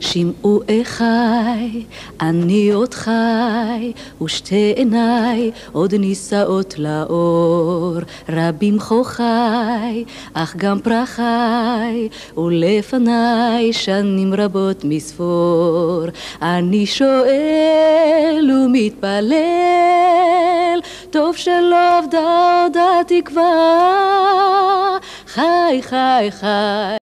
שמעו אחי, אני עוד חי, ושתי עיניי עוד נישאות לאור. רבים חוכי, אך גם פרחי, ולפניי שנים רבות מספור. אני שואל ומתפלל, טוב שלא אבדה עוד התקווה, חי, חי, חי.